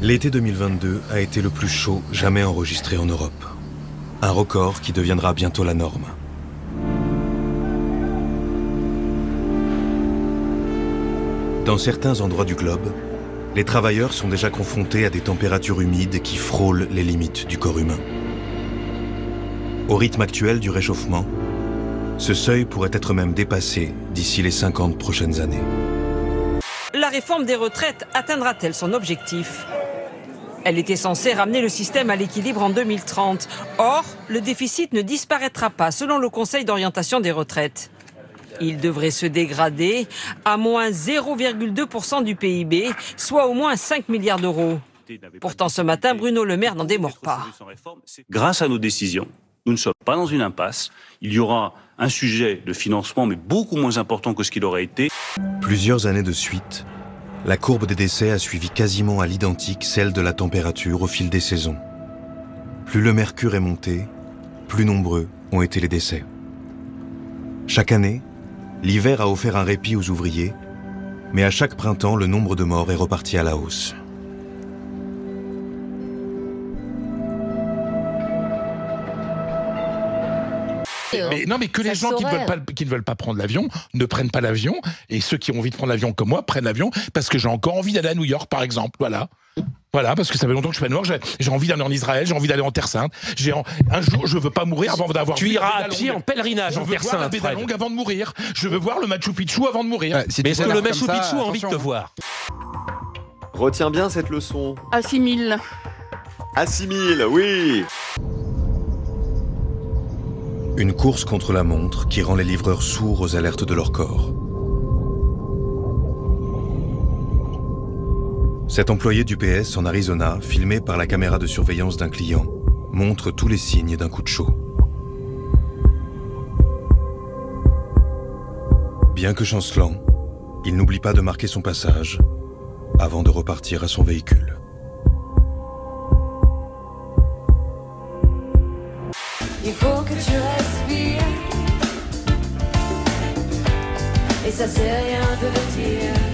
L'été 2022 a été le plus chaud jamais enregistré en Europe. Un record qui deviendra bientôt la norme. Dans certains endroits du globe, les travailleurs sont déjà confrontés à des températures humides qui frôlent les limites du corps humain. Au rythme actuel du réchauffement, ce seuil pourrait être même dépassé d'ici les 50 prochaines années. La réforme des retraites atteindra-t-elle son objectif? Elle était censée ramener le système à l'équilibre en 2030. Or, le déficit ne disparaîtra pas selon le Conseil d'orientation des retraites. Il devrait se dégrader à moins 0,2% du PIB, soit au moins 5 milliards d'euros. Pourtant, ce matin, Bruno Le Maire n'en démord pas. Grâce à nos décisions, nous ne sommes pas dans une impasse. Il y aura un sujet de financement, mais beaucoup moins important que ce qu'il aurait été. Plusieurs années de suite, la courbe des décès a suivi quasiment à l'identique celle de la température au fil des saisons. Plus le mercure est monté, plus nombreux ont été les décès. Chaque année, l'hiver a offert un répit aux ouvriers, mais à chaque printemps, le nombre de morts est reparti à la hausse. Mais, non, mais que les gens qui ne, veulent pas, qui ne veulent pas prendre l'avion ne prennent pas l'avion. Et ceux qui ont envie de prendre l'avion comme moi prennent l'avion parce que j'ai encore envie d'aller à New York, par exemple. Voilà. Voilà, parce que ça fait longtemps que je suis pas noir. J'ai envie d'aller en Israël, j'ai envie d'aller en Terre Sainte. J'ai un jour, je veux pas mourir avant d'avoir. Tu iras à pied en pèlerinage en Terre Sainte. Je veux voir la avant de mourir. Je veux voir le Machu Picchu avant de mourir. mais est-ce que le Machu Picchu a envie de te voir? Retiens bien cette leçon. Assimile. Assimile, oui. Une course contre la montre qui rend les livreurs sourds aux alertes de leur corps. Cet employé du PS en Arizona, filmé par la caméra de surveillance d'un client, montre tous les signes d'un coup de chaud. Bien que chancelant, il n'oublie pas de marquer son passage avant de repartir à son véhicule. Il faut que tu Et ça sert rien de le dire.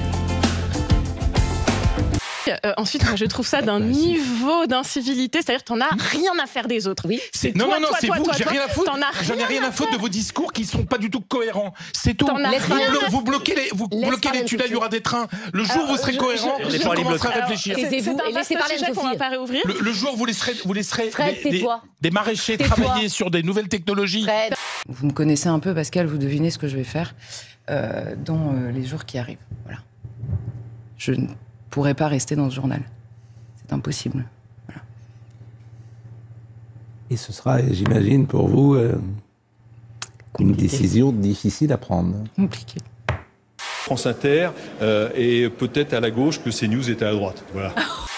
Euh, ensuite, moi, je trouve ça d'un niveau d'incivilité, c'est-à-dire que t'en as rien à faire des autres. Oui. C'est non, non, non, c'est vous. J'ai rien à foutre. J'en ai rien à foutre de vos discours qui sont pas du tout cohérents. C'est tout. Vous, blo vous, bloquez les, vous bloquez les tunnels, il y aura des trains. Le jour où vous serez cohérent, je, je, commencerai à réfléchir. Taisez-vous et laissez parler qu'on va pas réouvrir. Le, le jour où vous laisserez, vous laisserez des, maraîchers travailler sur des nouvelles technologies. Vous me connaissez un peu, Pascal. Vous devinez ce que je vais faire euh, dans euh, les jours qui arrivent. Voilà. Je ne pourrais pas rester dans ce journal. C'est impossible. Voilà. Et ce sera, j'imagine, pour vous, euh, une décision difficile à prendre. Compliqué. France Inter euh, et peut-être à la gauche que CNews était à droite. Voilà.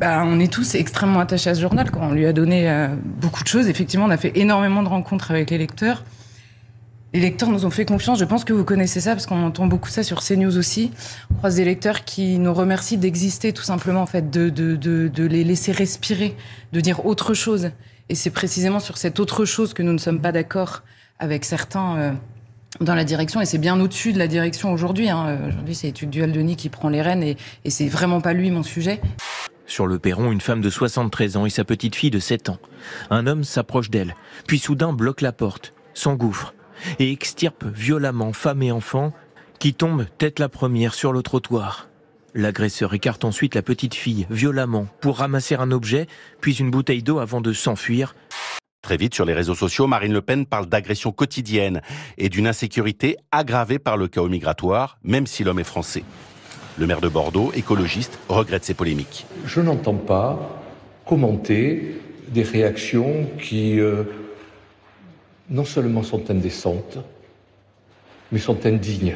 Bah, on est tous extrêmement attachés à ce journal. On lui a donné euh, beaucoup de choses, effectivement, on a fait énormément de rencontres avec les lecteurs. Les lecteurs nous ont fait confiance. Je pense que vous connaissez ça parce qu'on entend beaucoup ça sur CNews aussi. On croise des lecteurs qui nous remercient d'exister tout simplement, en fait, de, de, de, de, les laisser respirer, de dire autre chose. Et c'est précisément sur cette autre chose que nous ne sommes pas d'accord avec certains euh, dans la direction. Et c'est bien au-dessus de la direction aujourd'hui. Hein. Aujourd'hui, c'est Étude Dual Denis qui prend les rênes et, et c'est vraiment pas lui mon sujet. Sur le perron, une femme de 73 ans et sa petite fille de 7 ans. Un homme s'approche d'elle, puis soudain bloque la porte, s'engouffre et extirpe violemment femme et enfant qui tombent tête la première sur le trottoir. L'agresseur écarte ensuite la petite fille violemment pour ramasser un objet, puis une bouteille d'eau avant de s'enfuir. Très vite, sur les réseaux sociaux, Marine Le Pen parle d'agression quotidienne et d'une insécurité aggravée par le chaos migratoire, même si l'homme est français. Le maire de Bordeaux, écologiste, regrette ces polémiques. Je n'entends pas commenter des réactions qui euh, non seulement sont indécentes, mais sont indignes.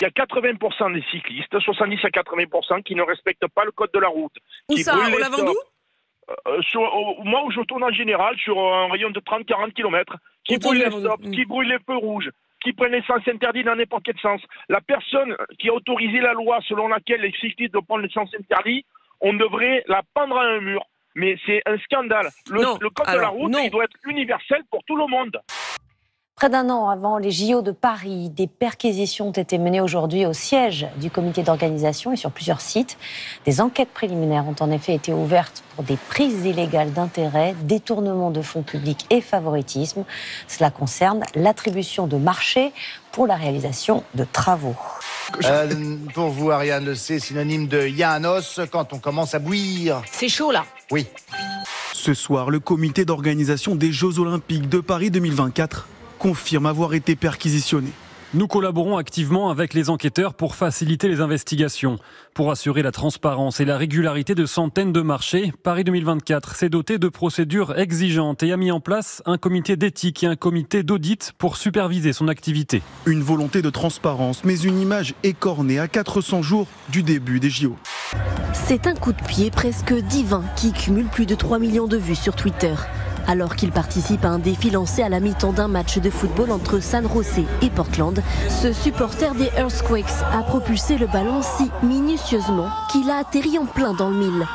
Il y a 80% des cyclistes, 70 à 80%, qui ne respectent pas le code de la route. Où qui ça brûlent Au les Lavandou stops. Euh, sur, au- Moi, où je tourne en général, sur un rayon de 30-40 km, qui brûlent les stops, qui brûlent les feux rouges, qui prennent les sens interdits dans n'importe quel sens. La personne qui a autorisé la loi selon laquelle les cyclistes doivent prendre les sens interdits, on devrait la pendre à un mur. Mais c'est un scandale. Le, Non, le code de la route, non. il doit être universel pour tout le monde. Près d'un an avant les JO de Paris, des perquisitions ont été menées aujourd'hui au siège du comité d'organisation et sur plusieurs sites. Des enquêtes préliminaires ont en effet été ouvertes pour des prises illégales d'intérêt, détournement de fonds publics et favoritisme. Cela concerne l'attribution de marchés pour la réalisation de travaux. Euh, pour vous, Ariane, le C, synonyme de Yanos quand on commence à bouillir. C'est chaud là. Oui. Ce soir, le comité d'organisation des Jeux Olympiques de Paris 2024 confirme avoir été perquisitionné. Nous collaborons activement avec les enquêteurs pour faciliter les investigations. Pour assurer la transparence et la régularité de centaines de marchés, Paris 2024 s'est doté de procédures exigeantes et a mis en place un comité d'éthique et un comité d'audit pour superviser son activité. Une volonté de transparence, mais une image écornée à 400 jours du début des JO. C'est un coup de pied presque divin qui cumule plus de 3 millions de vues sur Twitter alors qu'il participe à un défi lancé à la mi-temps d'un match de football entre San Jose et Portland. Ce supporter des Earthquakes a propulsé le ballon si minutieusement qu'il a atterri en plein dans le mille.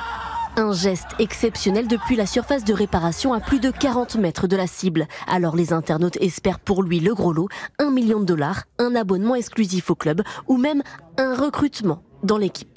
Un geste exceptionnel depuis la surface de réparation à plus de 40 mètres de la cible. Alors les internautes espèrent pour lui le gros lot, un million de dollars, un abonnement exclusif au club ou même un recrutement dans l'équipe.